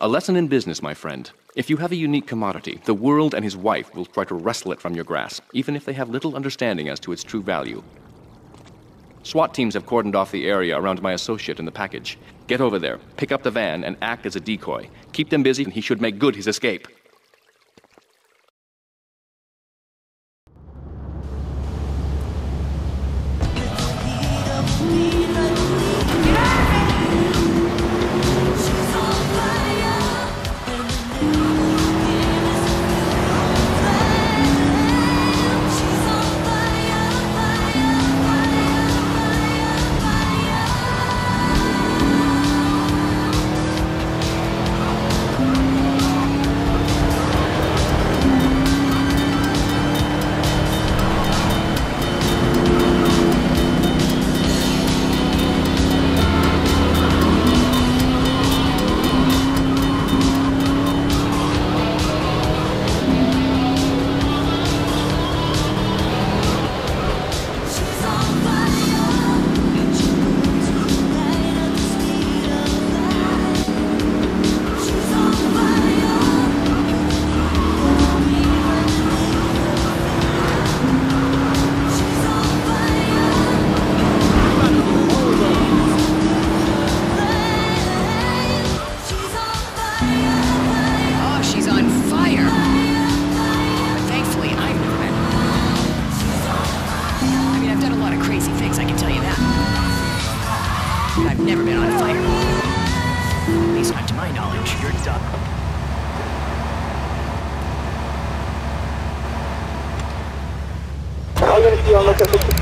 A lesson in business, my friend. If you have a unique commodity, the world and his wife will try to wrestle it from your grasp, even if they have little understanding as to its true value. SWAT teams have cordoned off the area around my associate and the package. Get over there, pick up the van, and act as a decoy. Keep them busy, and he should make good his escape.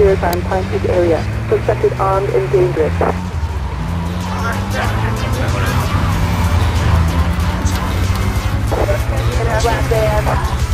For van, Creek area. Suspected armed and dangerous. In a black van.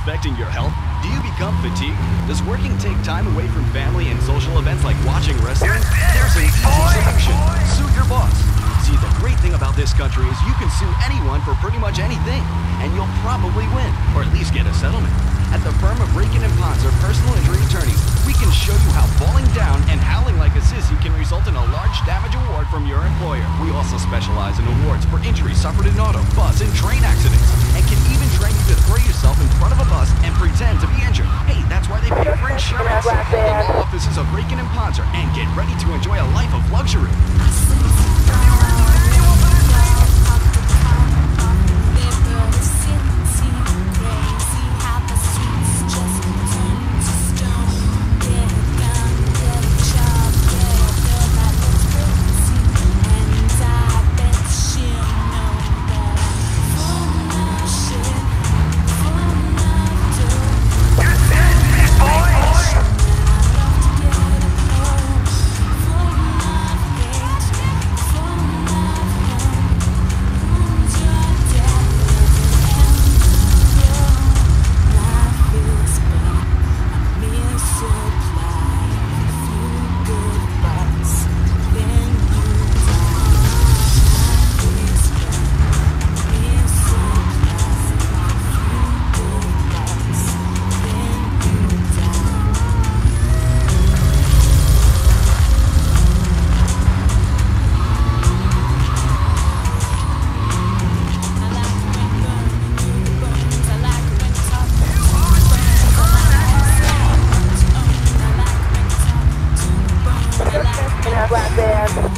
Affecting your health? Do you become fatigued? Does working take time away from family and social events like watching wrestling? There's an easy solution. Sue your boss. See, the great thing about this country is you can sue anyone for pretty much anything, and you'll probably win, or at least get a settlement. At the firm of Rakin and Ponzer Personal Injury Attorneys, we can show you how falling down and howling like a sissy can result in a large damage award from your employer. We also specialize in awards for injuries suffered in auto, bus, and train accidents, and can even train you to throw yourself in front of a right there.